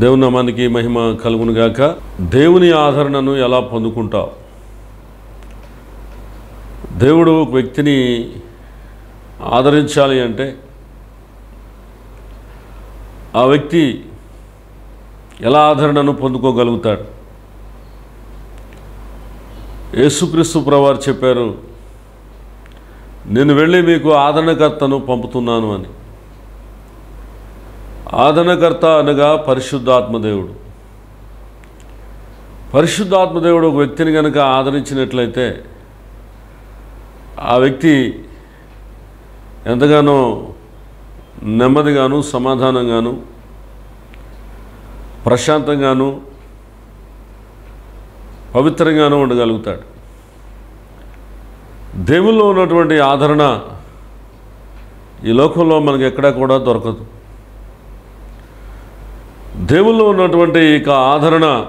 దేవుని నామానికి మహిమ కలుగునుగాక. దేవుని ఆదరణను ఎలా పొందుకుంటావు? దేవుడు ఒక వ్యక్తిని ఆదరించాలి అంటే ఆ వ్యక్తి ఎలా ఆదరణను పొందుకోగలుగుతాడు? యేసుక్రీస్తు ప్రవారు చెప్పారు నేను వెళ్ళి మీకు ఆదరణకర్తను పంపుతున్నాను అని. ఆదరణకర్త అనగా పరిశుద్ధాత్మదేవుడు. పరిశుద్ధాత్మదేవుడు ఒక వ్యక్తిని కనుక ఆదరించినట్లయితే ఆ వ్యక్తి ఎంతగానో నెమ్మదిగాను సమాధానంగాను ప్రశాంతంగాను పవిత్రంగాను ఉండగలుగుతాడు. దేవుల్లో ఉన్నటువంటి ఆదరణ ఈ లోకంలో మనకు ఎక్కడా కూడా దొరకదు. దేవుల్లో ఉన్నటువంటి ఇక ఆదరణ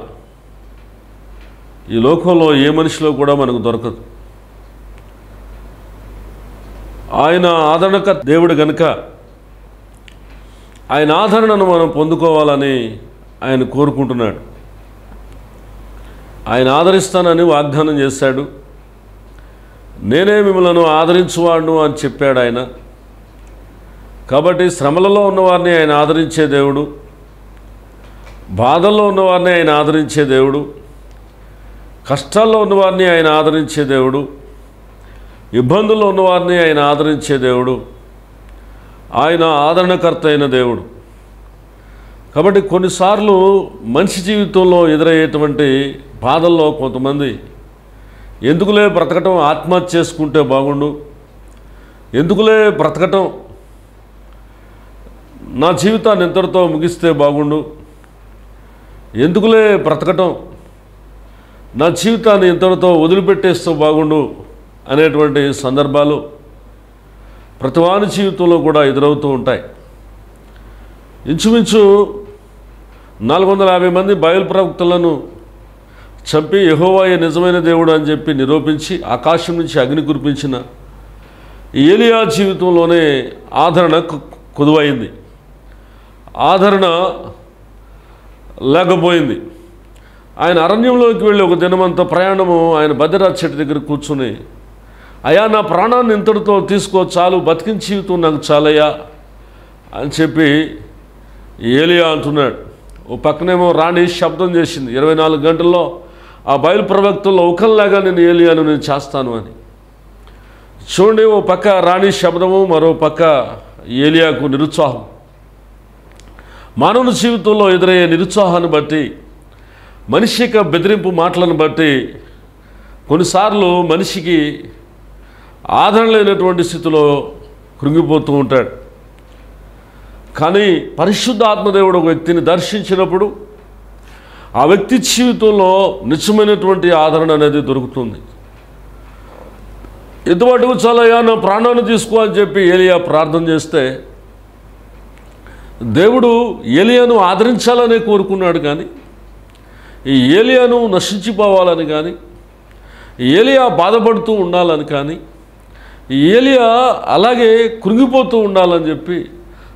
ఈ లోకంలో ఏ మనిషిలో కూడా మనకు దొరకదు. ఆయన ఆదరణక దేవుడు గనుక ఆయన ఆదరణను మనం పొందుకోవాలని ఆయన కోరుకుంటున్నాడు. ఆయన ఆదరిస్తానని వాగ్దానం చేశాడు. నేనే మిమ్మల్ని ఆదరించువాడు అని చెప్పాడు ఆయన. కాబట్టి శ్రమలలో ఉన్నవారిని ఆయన ఆదరించే దేవుడు. బాధల్లో ఉన్నవారిని ఆయన ఆదరించే దేవుడు కష్టాల్లో ఉన్నవారిని ఆయన ఆదరించే దేవుడు ఇబ్బందుల్లో ఉన్నవారిని ఆయన ఆదరించే దేవుడు ఆయన ఆదరణకర్త అయిన దేవుడు. కాబట్టి కొన్నిసార్లు మనిషి జీవితంలో ఎదురయ్యేటువంటి బాధల్లో కొంతమంది ఎందుకులే బ్రతకటం ఆత్మహత్య చేసుకుంటే బాగుండు ఎందుకులే బ్రతకటం నా జీవితాన్ని ఇంతటితో ముగిస్తే బాగుండు ఎందుకులే బ్రతకటం? నా జీవితాన్ని ఇంతటితో వదిలిపెట్టేస్తూ బాగుండు అనేటువంటి సందర్భాలు ప్రతివాని జీవితంలో కూడా ఎదురవుతూ ఉంటాయి. ఇంచుమించు నాలుగు వందల యాభై మంది బయలు ప్రవక్తలను చంపి యహోవాయ నిజమైన దేవుడు అని చెప్పి నిరూపించి ఆకాశం నుంచి అగ్ని కురిపించిన ఏలియా జీవితంలోనే ఆదరణ కు- కుదువైంది. ఆదరణ లేకపోయింది. ఆయన అరణ్యంలోకి వెళ్ళి ఒక దినమంతా ప్రయాణము ఆయన భద్రరాజ్ చెట్టు దగ్గర కూర్చుని అయా నా ప్రాణాన్ని ఇంతటితో తీసుకో చాలు బతికిన జీవితం నాకు చాలయ్యా అని చెప్పి ఏలియా అంటున్నాడు. ఓ పక్కనేమో రాణి శబ్దం చేసింది ఇరవై నాలుగు గంటల్లో ఆ బయలు ప్రవక్తల్లో ఒకల్లాగా నేను ఏలియాను నేను చేస్తాను అని. చూడండి ఓ పక్క రాణి శబ్దము మరో పక్క ఏలియాకు నిరుత్సాహం. మానవుని జీవితంలో ఎదురయ్యే నిరుత్సాహాన్ని బట్టి మనిషి యొక్క బెదిరింపు మాటలను బట్టి కొన్నిసార్లు మనిషికి ఆదరణ లేనటువంటి స్థితిలో కృంగిపోతూ ఉంటాడు. కానీ పరిశుద్ధ ఆత్మదేవుడు ఒక వ్యక్తిని దర్శించినప్పుడు ఆ వ్యక్తి జీవితంలో నిజమైనటువంటి ఆదరణ అనేది దొరుకుతుంది. ఎదుమటుకు చాలయ్యా నా ప్రాణాన్ని తీసుకో అని చెప్పి ఏలియా ప్రార్థన చేస్తే దేవుడు ఏలియాను ఆదరించాలనే కోరుకున్నాడు కానీ ఈ ఏలియాను నశించిపోవాలని కానీ ఏలియా బాధపడుతూ ఉండాలని కానీ ఏలియా అలాగే కృంగిపోతూ ఉండాలని చెప్పి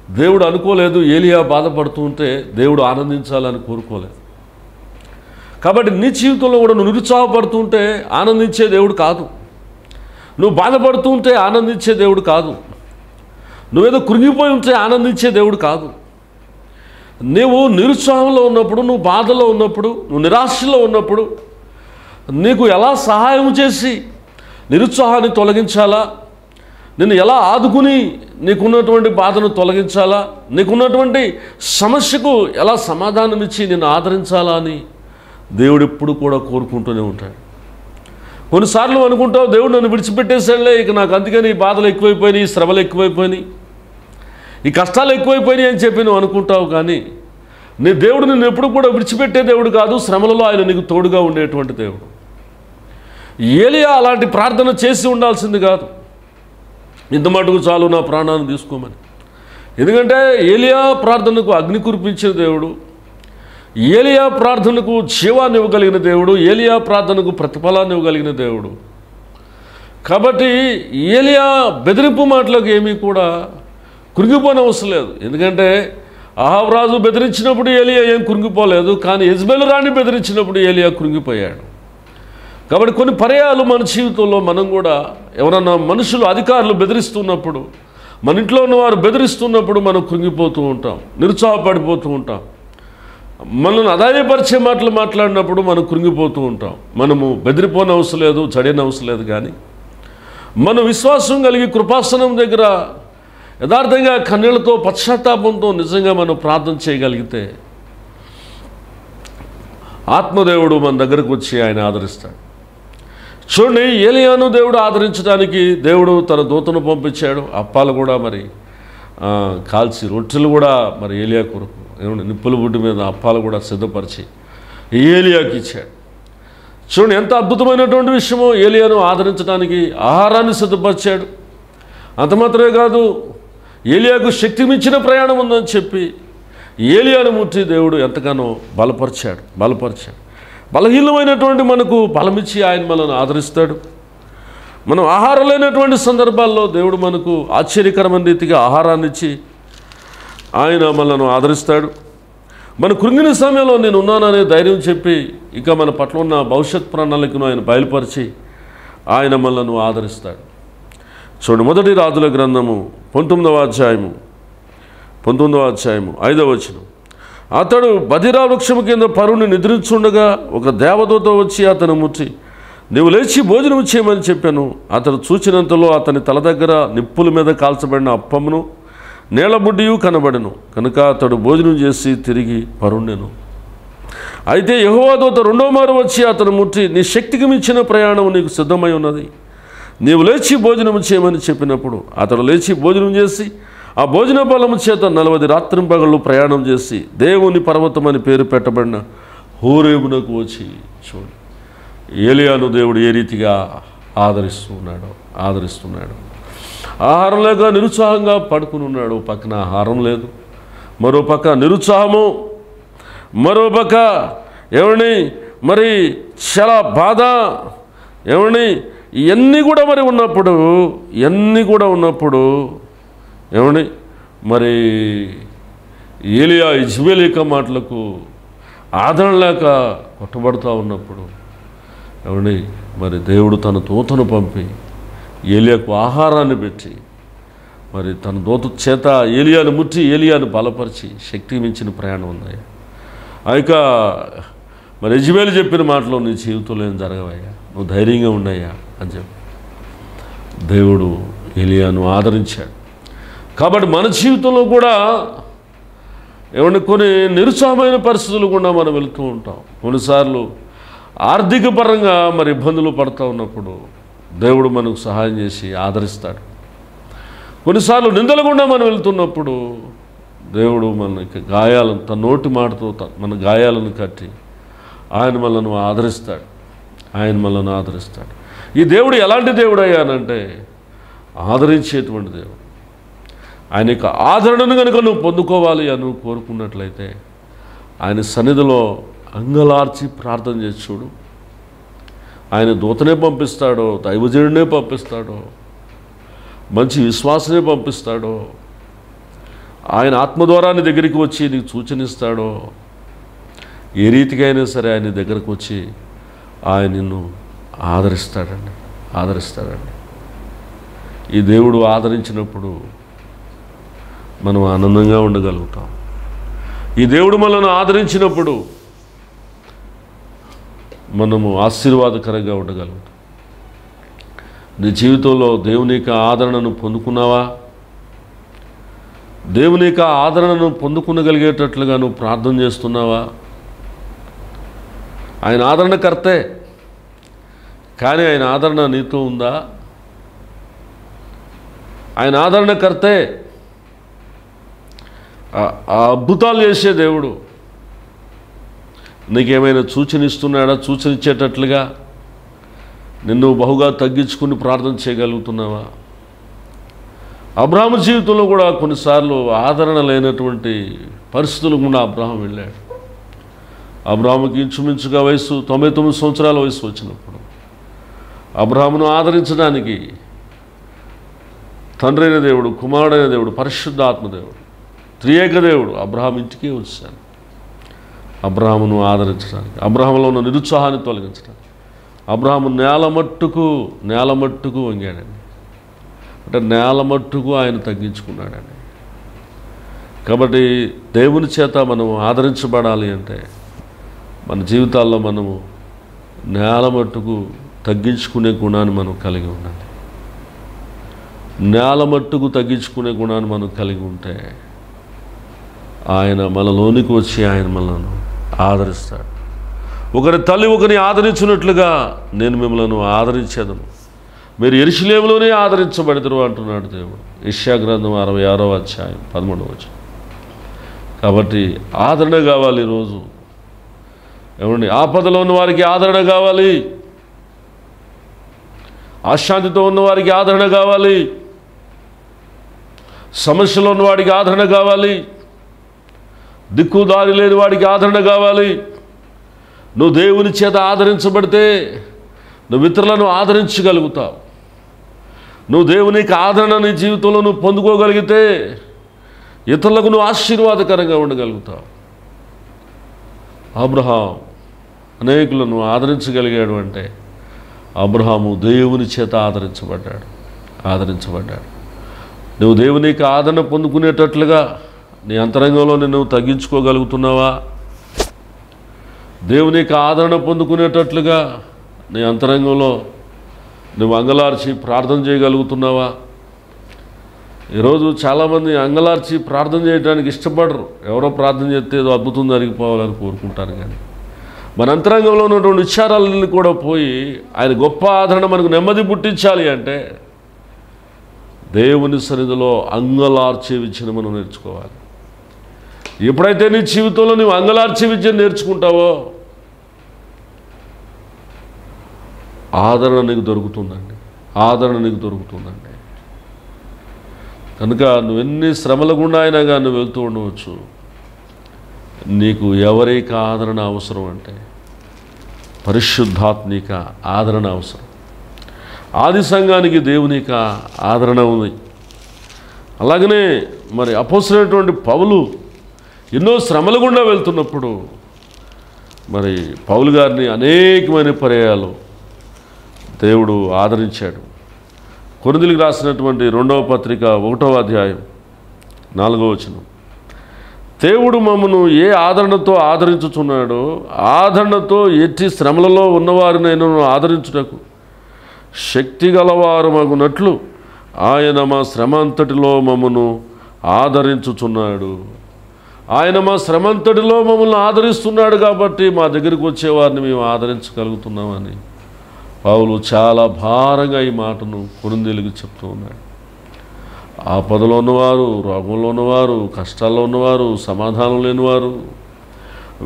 దేవుడు అనుకోలేదు. ఏలియా బాధపడుతూ ఉంటే దేవుడు ఆనందించాలని కోరుకోలేదు. కాబట్టి నీ జీవితంలో కూడా నువ్వు నిరుత్సాహపడుతూ ఉంటే ఆనందించే దేవుడు కాదు. నువ్వు బాధపడుతూ ఉంటే ఆనందించే దేవుడు కాదు. నువ్వేదో కృంగిపోయి ఉంటే ఆనందించే దేవుడు కాదు. నీవు నిరుత్సాహంలో ఉన్నప్పుడు నువ్వు బాధలో ఉన్నప్పుడు నువ్వు నిరాశలో ఉన్నప్పుడు నీకు ఎలా సహాయం చేసి నిరుత్సాహాన్ని తొలగించాలా? నిన్ను ఎలా ఆదుకుని నీకున్నటువంటి బాధను తొలగించాలా? నీకున్నటువంటి సమస్యకు ఎలా సమాధానం ఇచ్చి నిన్ను ఆదరించాలా అని దేవుడు ఎప్పుడు కూడా కోరుకుంటూనే ఉంటాడు. కొన్నిసార్లు అనుకుంటావు దేవుడు నన్ను విడిచిపెట్టేసాడులే ఇక నాకు అందుకని ఈ బాధలు ఎక్కువైపోయినాయి శ్రమలు ఎక్కువైపోయినాయి. ఈ కష్టాలు ఎక్కువైపోయినాయి అని చెప్పి నువ్వు అనుకుంటావు కానీ నీ దేవుడు నిన్ను ఎప్పుడు కూడా విడిచిపెట్టే దేవుడు కాదు శ్రమలలో ఆయన నీకు తోడుగా ఉండేటువంటి దేవుడు. ఏలియా అలాంటి ప్రార్థన చేసి ఉండాల్సింది కాదు. ఇంత మటుకు చాలు నా ప్రాణాన్ని తీసుకోమని. ఎందుకంటే ఏలియా ప్రార్థనకు అగ్ని కురిపించిన దేవుడు ఏలియా ప్రార్థనకు జీవాన్ని ఇవ్వగలిగిన దేవుడు ఏలియా ప్రార్థనకు ప్రతిఫలాన్ని ఇవ్వగలిగిన దేవుడు. కాబట్టి ఏలియా బెదిరింపు మాటలకు ఏమీ కూడా కురిగిపోని అవసరం లేదు. ఎందుకంటే అహాబ్ రాజు బెదిరించినప్పుడు ఏలియా ఏం కురిగిపోలేదు కానీ యజ్బేలు రాణి బెదిరించినప్పుడు ఏలియా కురిగిపోయాడు. కాబట్టి కొన్ని పర్యాలు మన జీవితంలో మనం కూడా ఎవరన్నా మనుషులు అధికారులు బెదిరిస్తున్నప్పుడు మన ఇంట్లో ఉన్నవారు బెదిరిస్తున్నప్పుడు మనం కృంగిపోతూ ఉంటాం నిరుత్సాహపడిపోతూ ఉంటాం. మనల్ని అదాయపరిచే మాటలు మాట్లాడినప్పుడు మనం కృంగిపోతూ ఉంటాం. మనము బెదిరిపోని అవసరం లేదు చడిన అవసరం లేదు కానీ మన విశ్వాసం కలిగి కృపాసనం దగ్గర యథార్థంగా కన్నీళ్ళతో పశ్చాత్తాపంతో నిజంగా మనం ప్రార్థన చేయగలిగితే ఆత్మదేవుడు మన దగ్గరకు వచ్చి ఆయన ఆదరిస్తాడు. చూడండి ఏలియాను దేవుడు ఆదరించడానికి దేవుడు తన దూతను పంపించాడు. అప్పాలు కూడా మరి కాల్చి రొట్టెలు కూడా మరి ఏలియా కొరకు నిప్పుల బుడ్డి మీద అప్పాలు కూడా సిద్ధపరిచి ఏలియాకి ఇచ్చాడు. చూడండి ఎంత అద్భుతమైనటువంటి విషయమో ఏలియాను ఆదరించడానికి ఆహారాన్ని సిద్ధపరిచాడు. అంత మాత్రమే కాదు ఏలియాకు శక్తి మించిన ప్రయాణం ఉందని చెప్పి ఏలియాను ముట్టి దేవుడు ఎంతగానో బలపరిచాడు బలపరిచాడు. బలహీనమైనటువంటి మనకు బలమిచ్చి ఆయన మనల్ని ఆదరిస్తాడు. మనం ఆహారం లేనటువంటి సందర్భాల్లో దేవుడు మనకు ఆశ్చర్యకరమైన రీతిగా ఆహారాన్ని ఇచ్చి ఆయన మనల్ని ఆదరిస్తాడు. మన కృంగిన సమయంలో నేను ఉన్నాననే ధైర్యం చెప్పి ఇంకా మన పట్ల ఉన్న భవిష్యత్ ప్రణాళికను ఆయన బయలుపరిచి ఆయన మనల్ని ఆదరిస్తాడు. చూడండి మొదటి రాజుల గ్రంథము పంతొమ్మిదవ అధ్యాయము పంతొమ్మిదవ అధ్యాయము ఐదవ వచనం. అతడు బదిరా వృక్షము కింద పరుని నిద్రించుండగా ఒక దేవదూత వచ్చి అతను ముట్టి నీవు లేచి భోజనం చేయమని చెప్పాను. అతడు చూచినంతలో అతని తల దగ్గర నిప్పుల మీద కాల్చబడిన అప్పమును నీళ్ళబుడ్డియు కనబడను. కనుక అతడు భోజనం చేసి తిరిగి పరుణ్యను అయితే యహోవాదూత రెండో మారు వచ్చి అతను ముట్టి నీ శక్తికి మించిన ప్రయాణం నీకు సిద్ధమై ఉన్నది. నీవు లేచి భోజనం చేయమని చెప్పినప్పుడు అతడు లేచి భోజనం చేసి ఆ భోజన బలము చేత నలభై రాత్రింపగళ్ళు ప్రయాణం చేసి దేవుని పర్వతం అని పేరు పెట్టబడిన హోరేమునకు వచ్చి చూడు. ఏలియాను దేవుడు ఏ రీతిగా ఆదరిస్తున్నాడు ఆదరిస్తున్నాడు. ఆహారం లేక నిరుత్సాహంగా పడుకుని ఉన్నాడు పక్కన ఆహారం లేదు. మరో పక్క నిరుత్సాహము. మరో పక్క ఎవరిని? మరి చాలా బాధ. ఎవరిని? ఇవన్నీ కూడా మరి ఉన్నప్పుడు ఇవన్నీ కూడా ఉన్నప్పుడు ఏమని మరి ఏలియా ఇజ్బేలిక మాటలకు ఆదరణ లేక కొట్టబడుతూ ఉన్నప్పుడు ఏమని మరి దేవుడు తన దూతను పంపి ఏలియాకు ఆహారాన్ని పెట్టి మరి తన దూత చేత ఏలియాను ముట్టి ఏలియాను బలపరిచి శక్తి మించిన ప్రయాణం ఉందయ్యా. ఆ యొక్క మరి యజ్బేలు చెప్పిన మాటలో నీ జీవితంలో ఏం జరగవయ్యా? నువ్వు ధైర్యంగా ఉన్నాయా అని చెప్పి. దేవుడు ఎలియాను ఆదరించాడు. కాబట్టి మన జీవితంలో కూడా ఏమంటే కొన్ని నిరుత్సాహమైన పరిస్థితులు కూడా మనం వెళుతూ ఉంటాం. కొన్నిసార్లు ఆర్థిక పరంగా మరి ఇబ్బందులు పడుతూ ఉన్నప్పుడు దేవుడు మనకు సహాయం చేసి ఆదరిస్తాడు. కొన్నిసార్లు నిందలు గుండా మనం వెళ్తున్నప్పుడు దేవుడు మనకి గాయాలను తన నోటి మాటతో త- మన గాయాలను కట్టి ఆయన మనల్ని ఆదరిస్తాడు. ఆయన మనల్ని ఆదరిస్తాడు. ఈ దేవుడు ఎలాంటి దేవుడు అయ్యానంటే ఆదరించేటువంటి దేవుడు. ఆయన యొక్క ఆదరణను కనుక నువ్వు పొందుకోవాలి అని కోరుకున్నట్లయితే ఆయన సన్నిధిలో అంగలార్చి ప్రార్థన చేసి చూడు. ఆయన దూతనే పంపిస్తాడో దైవజనుడినే పంపిస్తాడో మంచి విశ్వాసనే పంపిస్తాడో ఆయన ఆత్మ ద్వారా నీ దగ్గరికి వచ్చి నీకు సూచనిస్తాడో ఏ రీతికైనా సరే ఆయన దగ్గరకు వచ్చి ఆయన నిన్ను ఆదరిస్తాడండి ఆదరిస్తాడండి. ఈ దేవుడు ఆదరించినప్పుడు మనం ఆనందంగా ఉండగలుగుతాం. ఈ దేవుడు మనల్ని ఆదరించినప్పుడు మనము ఆశీర్వాదకరంగా ఉండగలుగుతాం. నీ జీవితంలో దేవుని యొక్క ఆదరణను పొందుకున్నావా? దేవుని యొక్క ఆదరణను పొందుకునగలిగేటట్లుగా నువ్వు ప్రార్థన చేస్తున్నావా? ఆయన ఆదరణకర్తే. కానీ ఆయన ఆదరణ నీతో ఉందా? ఆయన ఆదరణకర్తే. ఆ అద్భుతాలు చేసే దేవుడు. నీకేమైనా సూచన ఇస్తున్నాడా సూచన ఇచ్చేటట్లుగా నిన్ను బహుగా తగ్గించుకుని ప్రార్థన చేయగలుగుతున్నావా? అబ్రాహ్మ జీవితంలో కూడా కొన్నిసార్లు ఆదరణ లేనటువంటి పరిస్థితులు గుండా అబ్రాహం వెళ్ళాడు. అబ్రాహ్మకి ఇంచుమించుగా వయసు తొంభై తొమ్మిది సంవత్సరాల వయసు వచ్చినప్పుడు అబ్రాహ్మను ఆదరించడానికి తండ్రైన దేవుడు కుమారుడైన దేవుడు పరిశుద్ధ ఆత్మదేవుడు త్రియేక దేవుడు అబ్రహాం ఇంటికే వచ్చాను అబ్రహామును ఆదరించడానికి అబ్రహాంలో ఉన్న నిరుత్సాహాన్ని తొలగించడానికి. అబ్రహాము నేల మట్టుకు నేల మట్టుకు వంగాడండి. అంటే నేల మట్టుకు ఆయన తగ్గించుకున్నాడండి. కాబట్టి దేవుని చేత మనం ఆదరించబడాలి అంటే మన జీవితాల్లో మనము నేల మట్టుకు తగ్గించుకునే గుణాన్ని మనం కలిగి ఉండాలి. నేల మట్టుకు తగ్గించుకునే గుణాన్ని మనం కలిగి ఉంటే ఆయన మనలోనికి వచ్చి ఆయన మనను ఆదరిస్తాడు. ఒకరి తల్లి ఒకరిని ఆదరించినట్లుగా నేను మిమ్మల్ని ఆదరించేదను. మీరు ఎరుషులేములోనే ఆదరించబడతారు అంటున్నాడు దేవుడు. ఇష్యా గ్రంథం అరవై ఆరో అధ్యాయం పదమూడవ వచ్చాయి కాబట్టి ఆదరణ కావాలి ఈరోజు. ఏమండి? ఆపదలో ఉన్న వారికి ఆదరణ కావాలి. అశాంతితో ఉన్న వారికి ఆదరణ కావాలి. సమస్యలో ఉన్న వాడికి ఆదరణ కావాలి. దిక్కుదారి లేని వాడికి ఆదరణ కావాలి. నువ్వు దేవుని చేత ఆదరించబడితే నువ్వు ఇతరులను ఆదరించగలుగుతావు. నువ్వు దేవునికి ఆదరణ నీ జీవితంలో నువ్వు పొందుకోగలిగితే ఇతరులకు నువ్వు ఆశీర్వాదకరంగా ఉండగలుగుతావు. అబ్రహాం అనేకులను ఆదరించగలిగాడు అంటే అబ్రహాము దేవుని చేత ఆదరించబడ్డాడు ఆదరించబడ్డాడు. నువ్వు దేవునికి ఆదరణ పొందుకునేటట్లుగా నీ అంతరంగంలో నువ్వు తగ్గించుకోగలుగుతున్నావా? దేవునికి ఆదరణ పొందుకునేటట్లుగా నీ అంతరంగంలో నువ్వు అంగలార్చి ప్రార్థన చేయగలుగుతున్నావా? ఈరోజు చాలామంది అంగలార్చి ప్రార్థన చేయడానికి ఇష్టపడరు. ఎవరో ప్రార్థన చేస్తే ఏదో అద్భుతం జరిగిపోవాలని కోరుకుంటారు కానీ. మన అంతరంగంలో ఉన్నటువంటి విచారాలన్నీ కూడా పోయి ఆయన గొప్ప ఆదరణ మనకు నెమ్మది పుట్టించాలి అంటే దేవుని సన్నిధిలో అంగలార్చే విద్యను మనం నేర్చుకోవాలి. ఎప్పుడైతే నీ జీవితంలో నువ్వు అంగలార్చే విద్యను నేర్చుకుంటావో ఆదరణ నీకు దొరుకుతుందండి. ఆదరణ నీకు దొరుకుతుందండి. కనుక నువ్వు ఎన్ని శ్రమల గుండా అయినా కానీ నువ్వు వెళ్తూ ఉండవచ్చు. నీకు ఎవరికి ఆదరణ అవసరం అంటే పరిశుద్ధాత్మిక ఆదరణ అవసరం. ఆది సంఘానికి దేవునిక ఆదరణ ఉంది. అలాగనే మరి అపోసరైనటువంటి పౌలు ఎన్నో శ్రమల గుండా వెళ్తున్నప్పుడు మరి పౌలు గారిని అనేకమైన పర్యాయాలు దేవుడు ఆదరించాడు. కొరిందులకు రాసినటువంటి రెండవ పత్రిక ఒకటవ అధ్యాయం నాలుగవ వచనం. దేవుడు మమ్మను ఏ ఆదరణతో ఆదరించుచున్నాడో ఆదరణతో ఎట్టి శ్రమలలో ఉన్నవారినైనా ఆదరించుటకు శక్తి గలవారమగునట్లు ఆయన మా శ్రమ అంతటిలో మమ్మను ఆదరించుచున్నాడు. ఆయన మా శ్రమ అంతటిలో మమ్మల్ని ఆదరిస్తున్నాడు కాబట్టి మా దగ్గరికి వచ్చేవారిని మేము ఆదరించగలుగుతున్నామని పౌలు చాలా భారంగా ఈ మాటను కొరిందేలుగు చెప్తూ ఉన్నాడు. ఆపదలో ఉన్నవారు రోగంలో ఉన్నవారు కష్టాల్లో ఉన్నవారు సమాధానం లేనివారు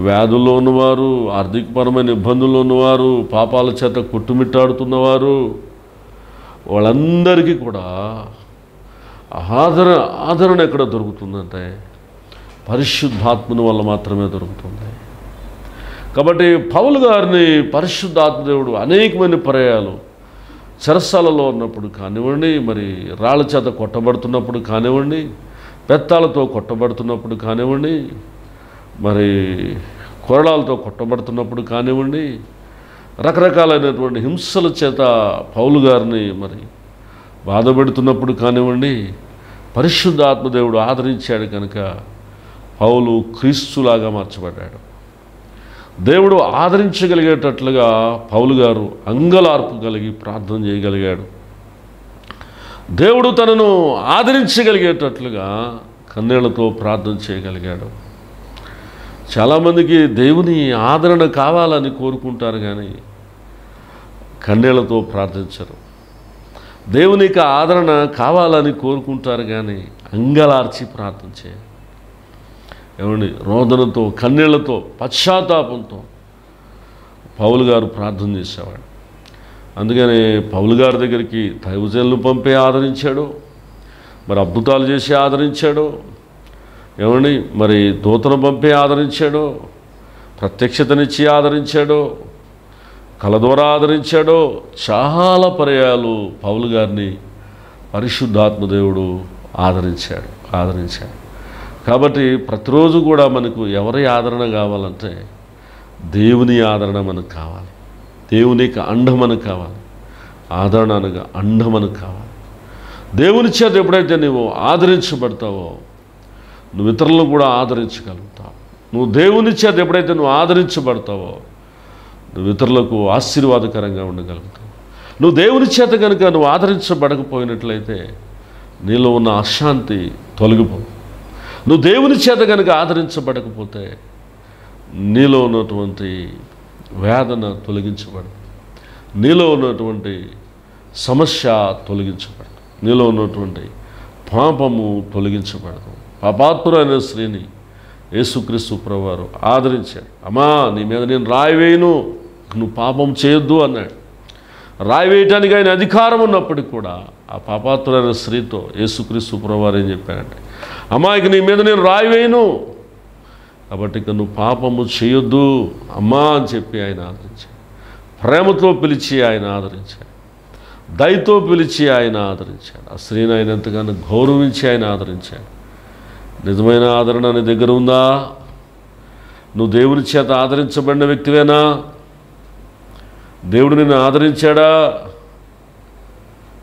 వ్యాధుల్లో ఉన్నవారు ఆర్థికపరమైన ఇబ్బందుల్లో ఉన్నవారు పాపాల చేత కొట్టుమిట్టాడుతున్నవారు వాళ్ళందరికీ కూడా ఆదరణ ఆదరణ ఎక్కడ దొరుకుతుందంటే పరిశుద్ధాత్మని వల్ల మాత్రమే దొరుకుతుంది. కాబట్టి పౌలు గారిని పరిశుద్ధాత్మదేవుడు అనేకమైన పర్యాలు చెరసాలలో ఉన్నప్పుడు కానివ్వండి మరి రాళ్ళ చేత కొట్టబడుతున్నప్పుడు కానివ్వండి పెత్తాలతో కొట్టబడుతున్నప్పుడు కానివ్వండి మరి కొరడాలతో కొట్టబడుతున్నప్పుడు కానివ్వండి రకరకాలైనటువంటి హింసల చేత పౌలు గారిని మరి బాధపెడుతున్నప్పుడు కానివ్వండి పరిశుద్ధాత్మదేవుడు ఆదరించాడు కనుక పౌలు క్రీస్తులాగా మార్చబడ్డాడు. దేవుడు ఆదరించగలిగేటట్లుగా పౌలు గారు అంగలార్పు కలిగి ప్రార్థన చేయగలిగాడు. దేవుడు తనను ఆదరించగలిగేటట్లుగా కన్నీళ్ళతో ప్రార్థన చేయగలిగాడు. చాలామందికి దేవుని ఆదరణ కావాలని కోరుకుంటారు కానీ కన్నీళ్ళతో ప్రార్థించరు. దేవునికి ఆదరణ కావాలని కోరుకుంటారు కానీ అంగలార్చి ప్రార్థన చేయరు ఏమండి? రోదనతో కన్నీళ్ళతో పశ్చాత్తాపంతో పౌలు గారు ప్రార్థన చేసేవాడు. అందుకని పౌలు గారి దగ్గరికి దైవజనులు పంపే ఆదరించాడు మరి అద్భుతాలు చేసి ఆదరించాడు ఏమండి? మరి దూతను పంపే ఆదరించాడు ప్రత్యక్షతనిచ్చి ఆదరించాడు కళ ద్వారా ఆదరించాడో. చాలా పర్యాలు పౌలు గారిని పరిశుద్ధాత్మదేవుడు ఆదరించాడు ఆదరించాడు. కాబట్టి ప్రతిరోజు కూడా మనకు ఎవరి ఆదరణ కావాలంటే దేవుని ఆదరణ మనకు కావాలి. దేవునికి అండ మనకు కావాలి. ఆదరణ అనగా అండ మనకు కావాలి. దేవుని చేత ఎప్పుడైతే నువ్వు ఆదరించబడతావో నువ్వు ఇతరులను కూడా ఆదరించగలుగుతావు. నువ్వు దేవుని చేత ఎప్పుడైతే నువ్వు ఆదరించబడతావో నువ్వు ఇతరులకు ఆశీర్వాదకరంగా ఉండగలుగుతావు. నువ్వు దేవుని చేత కనుక నువ్వు ఆదరించబడకపోయినట్లయితే నీలో ఉన్న అశాంతి తొలగిపోవు నువ్వు దేవుని చేత కనుక ఆదరించబడకపోతే నీలో ఉన్నటువంటి వేదన తొలగించబడదు. నీలో ఉన్నటువంటి సమస్య తొలగించబడదు. నీలో ఉన్నటువంటి పాపము తొలగించబడదు. పాపాత్మురైన స్త్రీని యేసుక్రీస్తు ప్రభువారు ఆదరించాడు. అమ్మా నీ మీద నేను రాయి వేయను. నువ్వు పాపం చేయొద్దు అన్నాడు. రాయి వేయటానికి ఆయన అధికారం ఉన్నప్పటికీ కూడా ఆ పాపాత్రులైన స్త్రీతో యేసుక్రీస్తు ప్రభువారు ఏం చెప్పాడంటే అమ్మా ఇక నీ మీద నేను రాయి వేయను. కాబట్టి ఇక నువ్వు పాపము చేయొద్దు. అమ్మా అని చెప్పి ఆయన ఆదరించాడు. ప్రేమతో పిలిచి ఆయన ఆదరించాడు. దయతో పిలిచి ఆయన ఆదరించాడు. ఆ స్త్రీని ఆయన ఎంతగానో గౌరవించి ఆయన ఆదరించాడు. నిజమైన ఆదరణ నీ దగ్గర ఉందా? నువ్వు దేవుని చేత ఆదరించబడిన వ్యక్తివేనా? దేవుడు నిన్ను ఆదరించాడా?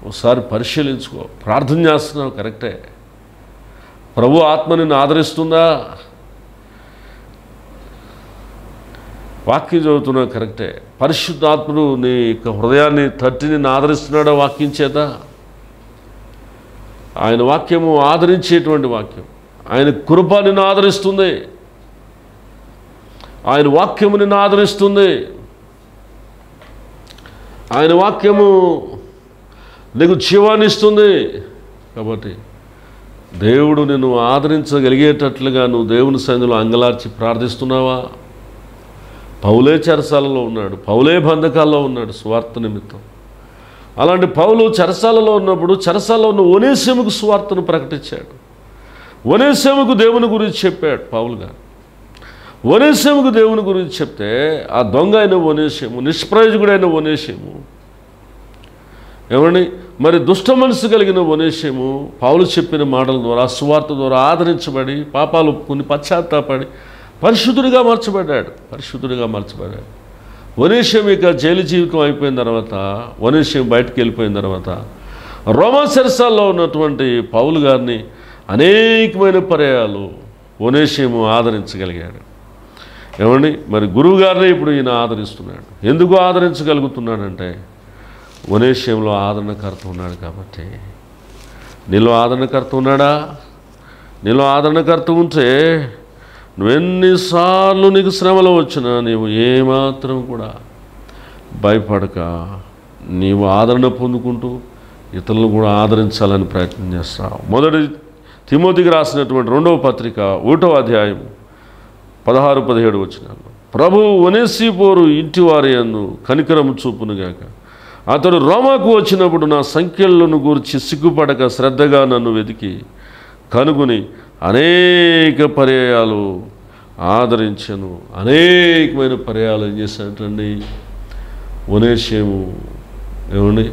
ఒకసారి పరిశీలించుకో. ప్రార్థన చేస్తున్నావు కరెక్టే. ప్రభు ఆత్మ నిన్ను ఆదరిస్తుందా? వాక్యం చదువుతున్నా కరెక్టే. పరిశుద్ధాత్ముడు నీ యొక్క హృదయాన్ని తట్టి నిన్ను ఆదరిస్తున్నాడా వాక్యం చేత? ఆయన వాక్యము ఆదరించేటువంటి వాక్యం. ఆయన కృప నిన్ను ఆదరిస్తుంది. ఆయన వాక్యము నిన్ను ఆదరిస్తుంది. ఆయన వాక్యము నీకు జీవాన్ని ఇస్తుంది. కాబట్టి దేవుడు నిన్ను ఆదరించగలిగేటట్లుగా నువ్వు దేవుని సన్నిధిలో అంగలార్చి ప్రార్థిస్తున్నావా? పౌలే చెరసాలలో ఉన్నాడు. పౌలే బంధకాల్లో ఉన్నాడు స్వార్థ నిమిత్తం. అలాంటి పౌలు చెరసాలలో ఉన్నప్పుడు చెరసాలలో ఉన్న ఒనేసేముకు స్వార్థను ప్రకటించాడు. ఒనేసేముకు దేవుని గురించి చెప్పాడు పౌలు గారు. ఒనేసేముకు దేవుని గురించి చెప్తే ఆ దొంగ అయిన ఒనేసేము నిష్ప్రయోజకుడైన ఒనేసేము ఏమండి? మరి దుష్ట మనసు కలిగిన ఒనేసేము పావులు చెప్పిన మాటల ద్వారా సువార్త ద్వారా ఆదరించబడి పాపాలు ఒప్పుకుని పశ్చాత్తాపడి పరిశుద్ధుడిగా మార్చబడ్డాడు. పరిశుద్ధుడిగా మార్చబడ్డాడు. వనేశ్యం ఇక జైలు జీవితం అయిపోయిన తర్వాత వనేశ్యం బయటకు వెళ్ళిపోయిన తర్వాత రోమా సరసాల్లో ఉన్నటువంటి పౌలు గారిని అనేకమైన పర్యాయాలు వనేశ్యము ఆదరించగలిగాడు. ఏమండి? మరి గురువు గారిని ఇప్పుడు ఈయన ఆదరిస్తున్నాడు. ఎందుకు ఆదరించగలుగుతున్నాడంటే వనేషంలో ఆదరణకర్త ఉన్నాడు కాబట్టి. నీలో ఆదరణకర్త ఉన్నాడా? నీలో ఆదరణకర్త ఉంటే నువ్వెన్నిసార్లు నీకు శ్రమలు వచ్చినా నీవు ఏమాత్రం కూడా భయపడక. నీవు ఆదరణ పొందుకుంటూ ఇతరులను కూడా ఆదరించాలని ప్రయత్నం చేస్తావు. మొదటి తిమోతికి రాసినటువంటి రెండవ పత్రిక ఒకటో అధ్యాయం పదహారు పదిహేడు వచ్చినాను ప్రభు వనేసిపోరు ఇంటి వారి అందు కనికరము చూపునుగాక. అతడు రోమాకు వచ్చినప్పుడు నా సంఖ్యలను గూర్చి సిగ్గుపడక శ్రద్ధగా నన్ను వెతికి కనుగొని అనేక పర్యాయాలు ఆదరించను. అనేకమైన పర్యాయాలు ఏం చేశాడండి వనేషేము ఏమండి?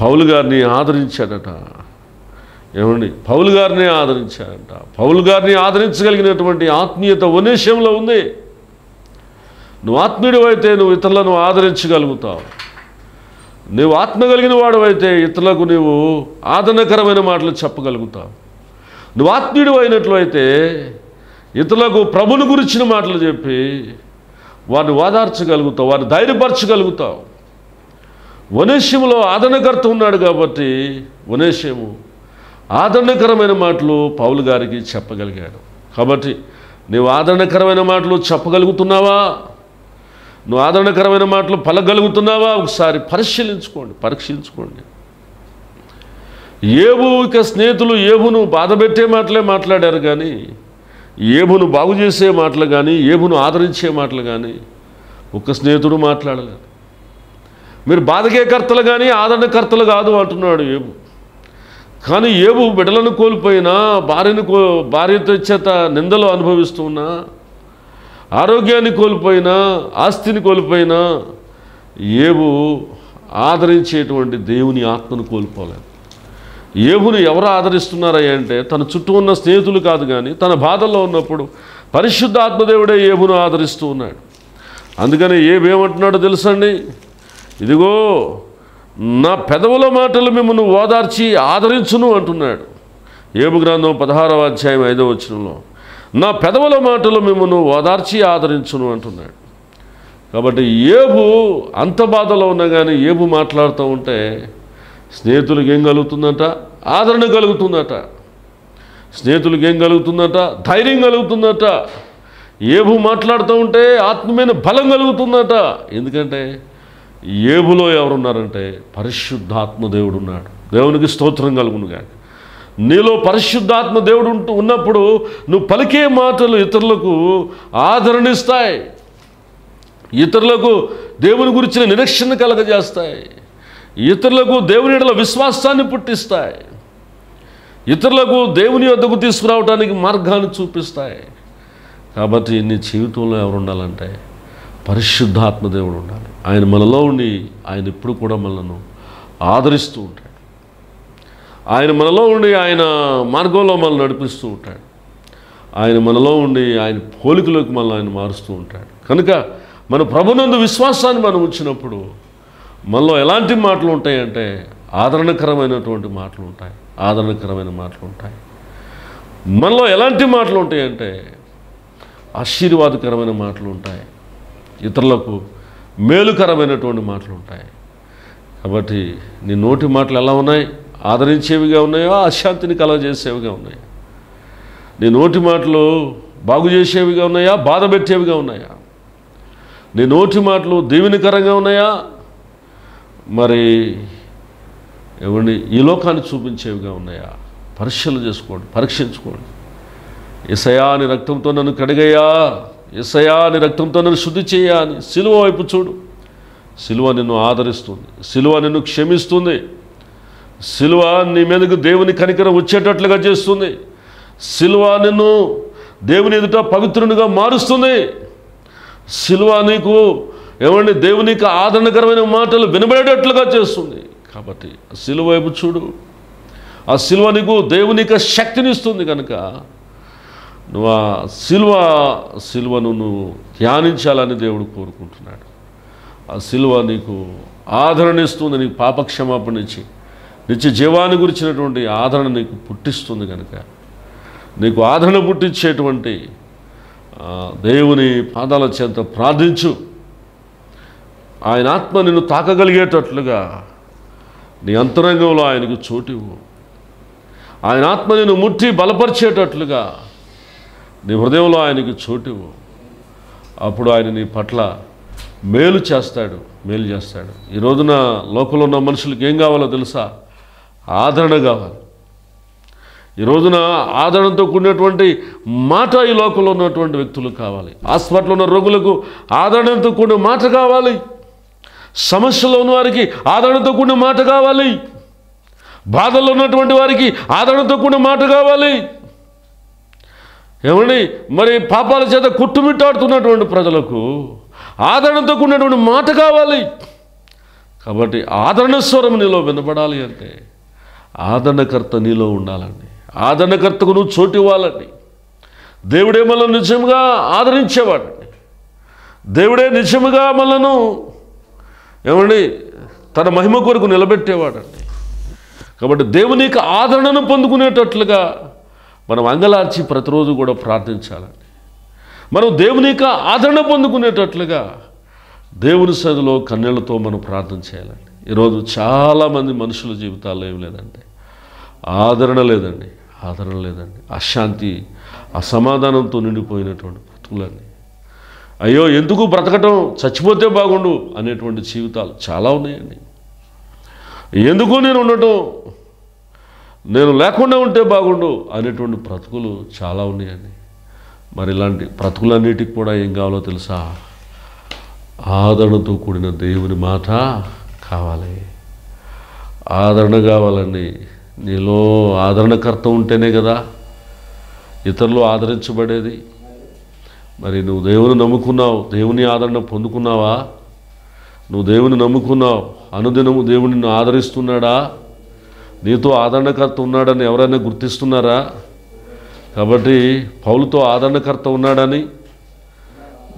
పౌలు గారిని ఆదరించాడట. ఏమండి? పౌలు గారిని ఆదరించాడట. పౌలు గారిని ఆదరించగలిగినటువంటి ఆత్మీయత వనేషంలో ఉంది. నువ్వు ఆత్మీయుడు అయితే నువ్వు ఇతరులను ఆదరించగలుగుతావు. నువ్వు ఆత్మ కలిగిన వాడు అయితే ఇతరులకు నీవు ఆదరణకరమైన మాటలు చెప్పగలుగుతావు. నువ్వు ఆత్మీయుడు అయినట్లు అయితే ఇతరులకు ప్రభుని గురించిన మాటలు చెప్పి వారిని వాదార్చగలుగుతావు వారిని ధైర్యపరచగలుగుతావు. వనేశ్యములో ఆదరణకర్త ఉన్నాడు కాబట్టి వనేశ్యము ఆదరణకరమైన మాటలు పౌలు గారికి చెప్పగలిగాడు. కాబట్టి నీవు ఆదరణకరమైన మాటలు చెప్పగలుగుతున్నావా? నువ్వు ఆదరణకరమైన మాటలు పలగలుగుతున్నావా ఒకసారి పరిశీలించుకోండి పరీక్షించుకోండి. ఏబు ఇక స్నేహితులు ఏబును బాధపెట్టే మాటలే మాట్లాడారు కానీ ఏబును బాగు చేసే మాటలు కానీ ఏబును ఆదరించే మాటలు కానీ ఒక్క స్నేహితుడు మాట్లాడలేదు. మీరు బాధకేకర్తలు కానీ ఆదరణకర్తలు కాదు అంటున్నాడు ఏబు. కానీ ఏబు బిడ్డలను కోల్పోయినా భార్యను కో భార్యతో చేత నిందలు అనుభవిస్తున్నా ఆరోగ్యాన్ని కోల్పోయినా ఆస్తిని కోల్పోయినా ఏవు ఆదరించేటువంటి దేవుని ఆత్మను కోల్పోలేదు. ఏవును ఎవరు ఆదరిస్తున్నారా అంటే తన చుట్టూ ఉన్న స్నేహితులు కాదు కానీ తన బాధల్లో ఉన్నప్పుడు పరిశుద్ధ ఆత్మదేవుడే ఏవును ఆదరిస్తూ ఉన్నాడు. అందుకని ఏమేమంటున్నాడో తెలుసండి? ఇదిగో నా పెదవుల మాటలు మిమ్మల్ని ఓదార్చి ఆదరించును అంటున్నాడు. ఏబు గ్రంథం పదహారవ అధ్యాయం ఐదవ వచనంలో. నా పెదవుల మాటలు మిమ్మల్ని ఓదార్చి ఆదరించును అంటున్నాడు. కాబట్టి ఏబు అంత బాధలో ఉన్నా కానీ ఏబు మాట్లాడుతూ ఉంటే స్నేహితులకు ఏం కలుగుతుందట? ఆదరణ కలుగుతుందట. స్నేహితులకు ఏం కలుగుతుందట? ధైర్యం కలుగుతుందట. ఏబు మాట్లాడుతూ ఉంటే ఆత్మమైన బలం కలుగుతుందట. ఎందుకంటే ఏబులో ఎవరున్నారంటే పరిశుద్ధాత్మ దేవుడు ఉన్నాడు దేవునికి స్తోత్రం కలుగును కానీ నీలో పరిశుద్ధాత్మ దేవుడు ఉంటూ ఉన్నప్పుడు నువ్వు పలికే మాటలు ఇతరులకు ఆదరణిస్తాయి. ఇతరులకు దేవుని గురించిన నిరీక్షణ కలగజేస్తాయి. ఇతరులకు దేవుని ఎడల విశ్వాసాన్ని పుట్టిస్తాయి. ఇతరులకు దేవుని వద్దకు తీసుకురావడానికి మార్గాన్ని చూపిస్తాయి. కాబట్టి నీ జీవితంలో ఎవరు ఉండాలంటే పరిశుద్ధాత్మ దేవుడు ఉండాలి. ఆయన మనలో ఉండి ఆయన ఇప్పుడు కూడా మనను ఆదరిస్తూ ఉంటాడు. ఆయన మనలో ఉండి ఆయన మార్గంలో మనల్ని నడిపిస్తూ ఉంటాడు. ఆయన మనలో ఉండి ఆయన పోలికలోకి మనల్ని ఆయన మారుస్తూ ఉంటాడు. కనుక మన ప్రభునందు విశ్వాసాన్ని మనం ఉంచినప్పుడు మనలో ఎలాంటి మాటలు ఉంటాయంటే ఆదరణకరమైనటువంటి మాటలు ఉంటాయి. ఆదరణకరమైన మాటలు ఉంటాయి. మనలో ఎలాంటి మాటలు ఉంటాయంటే ఆశీర్వాదకరమైన మాటలు ఉంటాయి. ఇతరులకు మేలుకరమైనటువంటి మాటలు ఉంటాయి. కాబట్టి నీ నోటి మాటలు ఎలా ఉన్నాయి? ఆదరించేవిగా ఉన్నాయో అశాంతిని కలగజేసేవిగా ఉన్నాయా? నీ నోటి మాటలు బాగు చేసేవిగా ఉన్నాయా? బాధ పెట్టేవిగా ఉన్నాయా? నీ నోటి మాటలు దీవెనకరంగా ఉన్నాయా? మరి ఎవరిని ఈ లోకాన్ని చూపించేవిగా ఉన్నాయా? పరీక్షలు చేసుకోండి పరీక్షించుకోండి. ఎసయా అని రక్తంతో నన్ను కడిగయ్యా. ఎసయా అని రక్తంతో నన్ను శుద్ధి చేయా అని. సిలువ వైపు చూడు. సిలువ నిన్ను ఆదరిస్తుంది. సిలువ నిన్ను క్షమిస్తుంది. సిలువ నీ మీదకు దేవుని కనికరం వచ్చేటట్లుగా చేస్తుంది. సిలువ నిన్ను దేవుని ఎదుట పవిత్రునిగా మారుస్తుంది. సిలువ నీకు ఏమండి? దేవునికి ఆదరణకరమైన మాటలు వినబడేటట్లుగా చేస్తుంది. కాబట్టి సిలువ వైపు చూడు. ఆ సిలువ నీకు దేవునికి శక్తినిస్తుంది కనుక నువ్వు ఆ సిలువ సిలువను నువ్వు ధ్యానించాలని దేవుడు కోరుకుంటున్నాడు. ఆ సిలువ నీకు ఆదరణ ఇస్తుంది నీకు పాపక్షమాపణ ఇచ్చి. నిత్య జీవాన్ని గురించినటువంటి ఆదరణ నీకు పుట్టిస్తుంది కనుక నీకు ఆదరణ పుట్టించేటువంటి దేవుని పాదాల చేత ప్రార్థించు. ఆయన ఆత్మ నిన్ను తాకగలిగేటట్లుగా నీ అంతరంగంలో ఆయనకు చోటివ్వు ఆయన ఆత్మ నిన్ను ముట్టి బలపరిచేటట్లుగా నీ హృదయంలో ఆయనకు చోటివ్వు అప్పుడు ఆయన నీ పట్ల మేలు చేస్తాడు మేలు చేస్తాడు. ఈ రోజున లోకంలో ఉన్న మనుషులకు ఏం కావాలో తెలుసా? ఆదరణ కావాలి. ఈ రోజున ఆదరణతో కూడినటువంటి మాట ఈ లోకంలో ఉన్నటువంటి వ్యక్తులకు కావాలి. హాస్పిటల్లో ఉన్న రోగులకు ఆదరణతో కూడిన మాట కావాలి. సమస్యలో ఉన్న వారికి ఆదరణతో కూడిన మాట కావాలి. బాధల్లో ఉన్నటువంటి వారికి ఆదరణతో కూడిన మాట కావాలి. ఏమండి? మరి పాపాల చేత కుట్టుమిట్టాడుతున్నటువంటి ప్రజలకు ఆదరణతో కూడినటువంటి మాట కావాలి. కాబట్టి ఆదరణ స్వరం నీలో వినపడాలి అంటే ఆదరణకర్త నీలో ఉండాలండి. ఆదరణకర్తకు నువ్వు చోటు ఇవ్వాలండి. దేవుడే మనల్ని నిజంగా ఆదరించేవాడండి దేవుడే నిజముగా మనను ఏమండి తన మహిమ కొరకు నిలబెట్టేవాడండి. కాబట్టి దేవునికి ఆదరణను పొందుకునేటట్లుగా మనం అంగలార్చి ప్రతిరోజు కూడా ప్రార్థించాలండి. మనం దేవునికి ఆదరణ పొందుకునేటట్లుగా దేవుని సదిలో కన్నెలతో మనం ప్రార్థన చేయాలండి. ఈరోజు చాలామంది మనుషుల జీవితాల్లో ఏం లేదండి. ఆదరణ లేదండి. ఆదరణ లేదండి. అశాంతి అసమాధానంతో నిండిపోయినటువంటి బ్రతుకులండి అయ్యో ఎందుకు బ్రతకటం? చచ్చిపోతే బాగుండు అనేటువంటి జీవితాలు చాలా ఉన్నాయండి. ఎందుకు నేను ఉండటం? నేను లేకుండా ఉంటే బాగుండు అనేటువంటి బ్రతుకులు చాలా ఉన్నాయండి. మరి ఇలాంటి బ్రతుకులన్నిటికి కూడా ఏం కావాలో తెలుసా? ఆదరణతో కూడిన దేవుని మాట కావాలి. ఆదరణ కావాలండి. నీలో ఆదరణకర్త ఉంటేనే కదా ఇతరులు ఆదరించబడేది. మరి నువ్వు దేవుని నమ్ముకున్నావు దేవుని ఆదరణ పొందుకున్నావా? నువ్వు దేవుని నమ్ముకున్నావు అనుదినము దేవుని నిన్ను ఆదరిస్తున్నాడా? నీతో ఆదరణకర్త ఉన్నాడని ఎవరైనా గుర్తిస్తున్నారా? కాబట్టి పౌలుతో ఆదరణకర్త ఉన్నాడని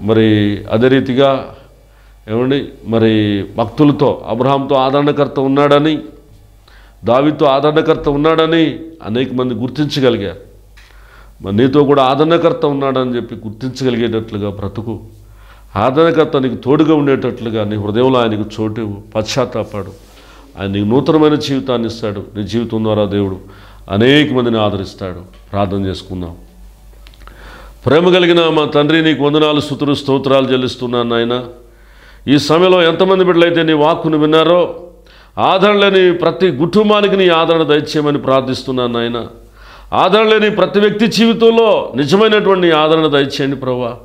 మరి అదే రీతిగా ఏమండి? మరి భక్తులతో అబ్రహాంతో ఆదరణకర్త ఉన్నాడని దావితో ఆదరణకర్త ఉన్నాడని అనేక మంది గుర్తించగలిగారు. మరి నీతో కూడా ఆదరణకర్త ఉన్నాడని చెప్పి గుర్తించగలిగేటట్లుగా బ్రతుకు. ఆదరణకర్త నీకు తోడుగా ఉండేటట్లుగా నీ హృదయంలో ఆయనకు చోటు పశ్చాత్తాపాడు. ఆయన నీకు నూతనమైన జీవితాన్ని ఇస్తాడు. నీ జీవితం ద్వారా దేవుడు అనేక మందిని ఆదరిస్తాడు. ప్రార్థన చేసుకుందాం. ప్రేమ కలిగిన మా తండ్రి నీకు వందనాలు స్థుతులు స్తోత్రాలు చెల్లిస్తున్నాను నాయన. ఈ సమయంలో ఎంతమంది బిడ్డలైతే నీ వాక్కును విన్నారో ఆదరణ లేని ప్రతి కుటుంబానికి నీ ఆదరణ దయచేయమని ప్రార్థిస్తున్నాను నాయన. ఆదరణ లేని ప్రతి వ్యక్తి జీవితంలో నిజమైనటువంటి ఆదరణ దయచేయండి ప్రభా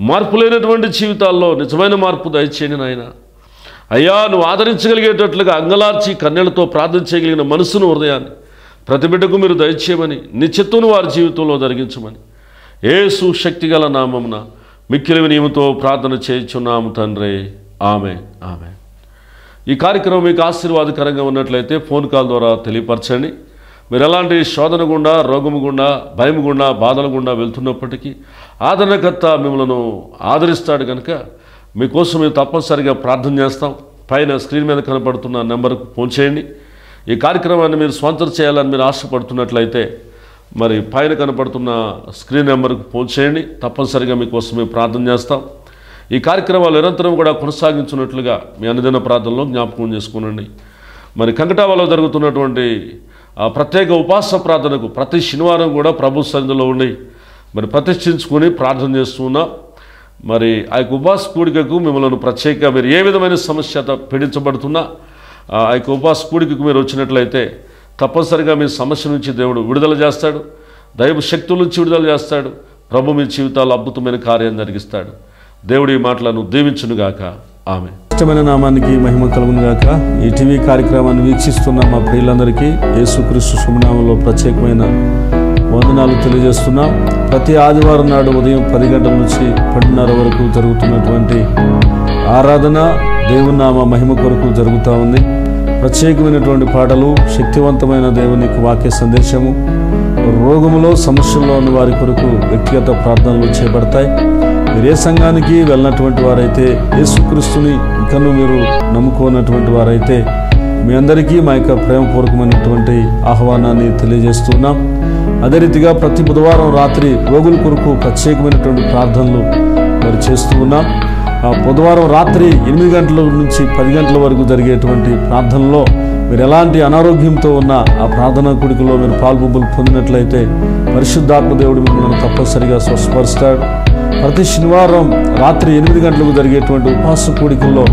మార్పు లేనటువంటి జీవితాల్లో నిజమైన మార్పు దయచేయండి నాయన. అయ్యా నువ్వు ఆదరించగలిగేటట్లుగా అంగలార్చి కన్నెలతో ప్రార్థన చేయగలిగిన మనసును హృదయాన్ని ప్రతి బిడ్డకు మీరు దయచేయమని నిశ్చిత్తును వారి జీవితంలో జరిగించమని. సుశక్తి గల నామమున మిక్కిలి వినియముతో ప్రార్థన చేయించున్నాము తండ్రి. ఆమె. ఆమె. ఈ కార్యక్రమం మీకు ఆశీర్వాదకరంగా ఉన్నట్లయితే ఫోన్ కాల్ ద్వారా తెలియపరచండి. మీరు ఎలాంటి శోధన గుండా రోగము గుండా భయం గుండా బాధల గుండా వెళ్తున్నప్పటికీ ఆదరణకర్త మిమ్మల్ని ఆదరిస్తాడు కనుక మీకోసం మేము తప్పనిసరిగా ప్రార్థన చేస్తాం. పైన స్క్రీన్ మీద కనపడుతున్న నెంబర్కు ఫోన్ చేయండి. ఈ కార్యక్రమాన్ని మీరు స్పాన్సర్ చేయాలని మీరు ఆశపడుతున్నట్లయితే మరి పైన కనపడుతున్న స్క్రీన్ నెంబర్కు ఫోన్ చేయండి. తప్పనిసరిగా మీకోసం మేము ప్రార్థన చేస్తాం. ఈ కార్యక్రమాలు నిరంతరం కూడా కొనసాగించున్నట్లుగా మీ అనుదిన ప్రార్థనలో జ్ఞాపకం చేసుకునండి. మరి కంకటావాలో జరుగుతున్నటువంటి ప్రత్యేక ఉపాస ప్రార్థనకు ప్రతి శనివారం కూడా ప్రభు సన్నిధిలో ఉండి మరి ప్రతిష్ఠించుకొని ప్రార్థన చేస్తున్నాం. మరి ఆ యొక్క ఉపాస కూడికకు మిమ్మల్ని ప్రత్యేక మీరు ఏ విధమైన సమస్యత పీడించబడుతున్నా ఆ యొక్క ఉపాస కూడికకు మీరు వచ్చినట్లయితే తప్పనిసరిగా మీ సమస్య నుంచి దేవుడు విడుదల చేస్తాడు. దైవ శక్తుల నుంచి విడుదల చేస్తాడు. ప్రభు మీ జీవితాలు అద్భుతమైన కార్యం జరిగిస్తాడు. దేవుడి ఈ మాటలను దీవించునుగాక. ఆమె ఇష్టమైన నామానికి మహిమ కలుగును గాక ఈ టీవీ కార్యక్రమాన్ని వీక్షిస్తున్న మా ప్రియులందరికీ యేసుక్రీస్తు సుమనామంలో ప్రత్యేకమైన వందనాలు తెలియజేస్తున్నాం. ప్రతి ఆదివారం నాడు ఉదయం పది గంటల నుంచి పన్నెండున్నర వరకు జరుగుతున్నటువంటి ఆరాధన దేవునామ నామ మహిమ కొరకు జరుగుతూ ఉంది. ప్రత్యేకమైనటువంటి పాటలు శక్తివంతమైన దేవుని వాక్య సందేశము రోగములో సమస్యల్లో ఉన్న వారి కొరకు వ్యక్తిగత ప్రార్థనలు చేపడతాయి. మీరు ఏ సంఘానికి వెళ్ళినటువంటి వారైతే యేసుక్రీస్తుని ఇంకను మీరు నమ్ముకోనటువంటి వారైతే మీ అందరికీ మా యొక్క ప్రేమపూర్వకమైనటువంటి ఆహ్వానాన్ని తెలియజేస్తున్నాం అదే రీతిగా ప్రతి బుధవారం రాత్రి రోగుల కొరకు ప్రత్యేకమైనటువంటి ప్రార్థనలు మరి చేస్తూ ఉన్నాం. బుధవారం రాత్రి ఎనిమిది గంటల నుంచి పది గంటల వరకు జరిగేటువంటి ప్రార్థనలో మీరు ఎలాంటి అనారోగ్యంతో ఉన్న ఆ ప్రార్థనా కుడికలో మీరు పాల్పొంపులు పొందినట్లయితే పరిశుద్ధాత్మ దేవుడు మిమ్మల్ని తప్పనిసరిగా స్వస్పరుస్తాడు ప్రతి శనివారం రాత్రి ఎనిమిది గంటలకు జరిగేటువంటి ఉపవాస కూడికల్లో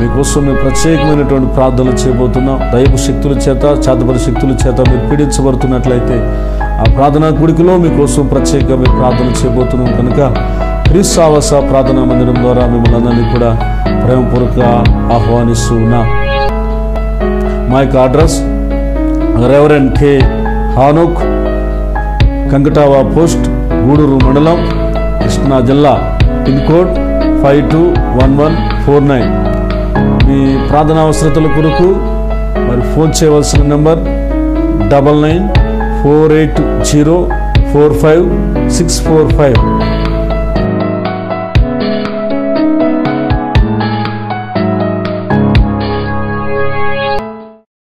మీకోసం మేము ప్రత్యేకమైనటువంటి ప్రార్థనలు చేయబోతున్నాం. దైవ శక్తుల చేత చేతపరి శక్తుల చేత మీరు పీడించబడుతున్నట్లయితే ఆ ప్రార్థనా కూడికలో మీకోసం ప్రత్యేకంగా మేము ప్రార్థన చేయబోతున్నాం. కనుక క్రీస్తావాస ప్రార్థనా మందిరం ద్వారా మిమ్మల్ని అందరినీ కూడా ప్రేమపూర్వక ఆహ్వానిస్తూ ఉన్నా మా యొక్క address reverend K Hanok Kankatava post Gudur మండలం కృష్ణా జిల్లా pin code five two one one four nine మీ ప్రార్థనా అవసరతల కొరకు మరి ఫోన్ చేయవలసిన number double nine four eight zero four five six four five